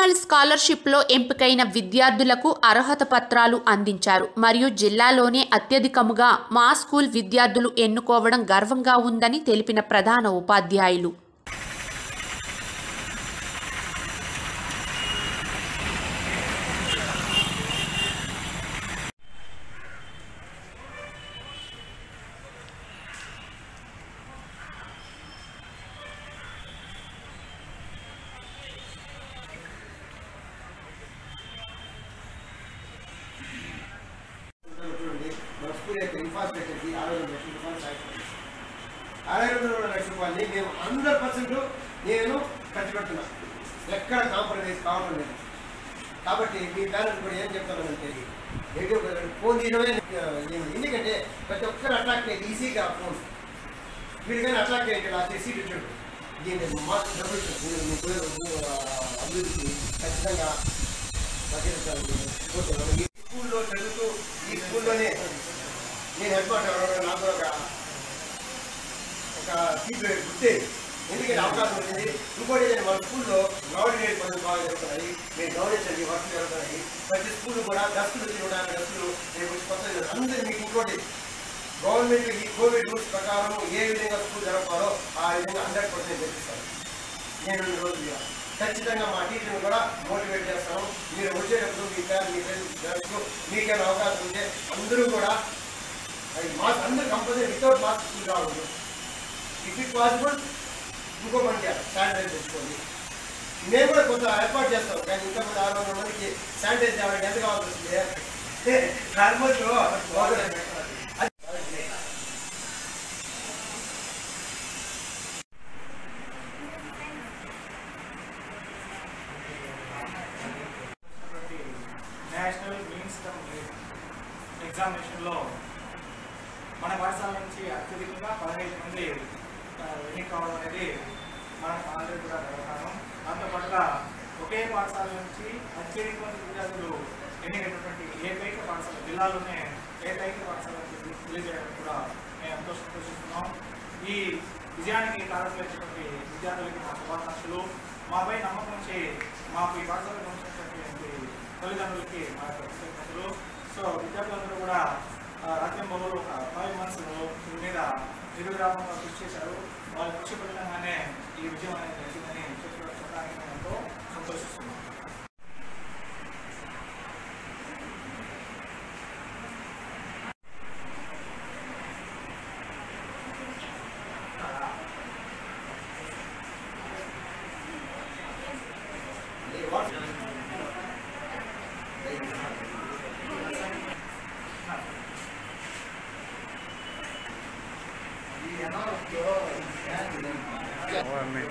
National స్కాలర్షిప్లో ఎంపికైన విద్యార్థులకు అర్హత పత్రాలు అందించారు. మరియు జిల్లాలోనే అత్యధికముగా మా స్కూల్ విద్యార్థులు ఎన్నుకోవడం గర్వంగా ఉందని తెలిపిన ప్రధాన ఉపాధ్యాయులు. మన స్కూల్ యొక్క ఇన్ఫ్రాస్ట్రక్చర్కి అరవై రెండు లక్షల రూపాయలు సాగిపోయింది అరవై రెండు లక్షల రూపాయలని మేము హండ్రెడ్ పర్సెంట్ నేను ఖర్చు పెడుతున్నా. ఎక్కడ కాంప్రమైజ్ కావడం లేదు. కాబట్టి మీ పేరెంట్స్ కూడా ఏం చెప్తానంటే ఏంటో ఫోన్ తీయడమే ఎందుకంటే ప్రతి ఒక్కరు అట్రాక్ట్ అయ్యేది ఈజీగా ఫోన్. వీడికైనా అట్రాక్ట్ అయ్యేది ఆ చేసి ఇచ్చాడు దీన్ని మాకు డబ్బులు అభివృద్ధికి ఖచ్చితంగా బడ్జెట్ ఈ స్కూల్లో చదువుతూ ఈ స్కూల్లోనే నేను హెడ్ నాకు ఒక ఒక సీట్ ఎందుకంటే అవకాశం వచ్చింది ఇంకోటి మన స్కూల్లో గవర్నమెంట్ పనులు బాగా జరుగుతున్నాయి. మేము గవర్నమెంట్ వర్క్ జరుగుతున్నాయి. ప్రతి స్కూల్ కూడా దస్తులు కొత్త అందరూ మీకు ఇంకోటి గవర్నమెంట్ ఈ కోవిడ్ రూల్స్ ప్రకారం ఏ విధంగా స్కూల్ జరపాలో ఆ విధంగా హండ్రెడ్ పర్సెంట్ చేపిస్తాను నేను ఈ ఖచ్చితంగా మా టీచర్ని కూడా మోటివేట్ చేస్తాను. మీరు వచ్చేటప్పుడు మీ మీ ఫ్రెండ్స్ మీకేమైనా అవకాశం ఉంటే అందరూ కూడా అది మాస్క్ అందరూ కంపల్సరీ వితౌట్ మాస్క్ స్కూల్ రావద్దు ఇఫ్ ఇట్ పాసిబుల్ ఇంకో పని చేయాలి శానిటైజ్ తెచ్చుకోండి మేము కూడా కొంత ఏర్పాటు చేస్తాం కానీ ఇంకా కొంత ఆరు వందల మందికి శానిటైజ్ చేయాలంటే ఎంత కావాల్సి వస్తుంది ఆల్మోస్ట్ నేషనల్ మీన్స్ ఎగ్జామినేషన్లో మన పాఠశాల నుంచి అత్యధికంగా పదహైదు మంది ఆ, ఎన్నిక కావడం అనేది మనకు ఆల్రెడీ కూడా గర్వకారణం. దాంతోపాటుగా ఒకే పాఠశాల నుంచి అత్యధిక మంది విద్యార్థులు ఎన్నికైనటువంటి ఏకైక పాఠశాల జిల్లాలోనే ఏకైక పాఠశాల తెలియజేయడానికి తెలియజేయడం కూడా మేము ఎంతో సంతోషిస్తున్నాం. ఈ విజయానికి కారణమైనటువంటి విద్యార్థులకి మా శుభాకాంక్షలు. మాపై నమ్మకం ఉంచి మాకు ఈ పాఠశాలకు ఉంచినటువంటి తల్లిదండ్రులకి మా యొక్క సో విద్యార్థులందరూ కూడా ఆ, రాత్రి ఒక ఫైవ్ మంత్స్ దీని మీద నిర్విరామంగా కృషి చేశారు. వాళ్ళు కృషి పెట్టడంగానే ఈ విజయం అనేది జరిగిందని చెప్పడానికి ఎంతో సంతోషిస్తున్నాను. One minute.